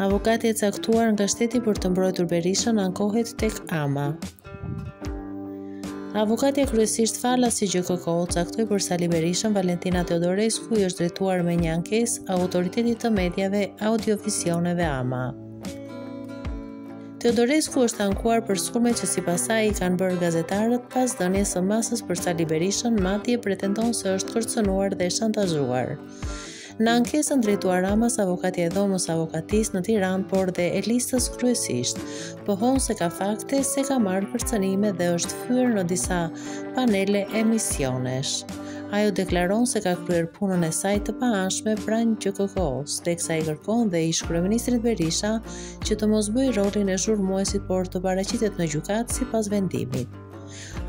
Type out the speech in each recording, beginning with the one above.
Avokatja e caktuar nga shteti për të mbrojtur Berishën ankohet tek AMA. Avokatja kryesisht falas që GJKKO caktoi për Sali Berishën, Valentina Teodoresku i është drejtuar me një ankesë autoritetit të mediave audiovizive AMA. Teodoresku është ankuar për sulme që sipas saj i kanë bërë gazetarët pas dhënies së masës për Sali Berishën, madje pretendon se është kërcënuar dhe shantazhuar. Në ankesën drejtuar AMA-s, avokatja e dhomës avokatisë në Tiranë, por dhe e listës kryesisht, pohon se ka fakte se ka marrë kërcënime dhe është fyer në disa panele emisionesh. Ajo deklaron se ka kryer punën e saj të paanshme pranë GJKKO-s, teksa i kërkon dhe ish kryeministrit Berisha që të mos bëjë rolin e zhurmuesit, por të paraqitet në gjykatë sipas vendimit.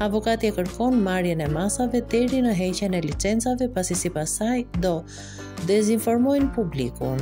Avokatja kërkon marrjen e masave deri në heqjen e licencave pasi sipas saj do dezinformojnë publikun.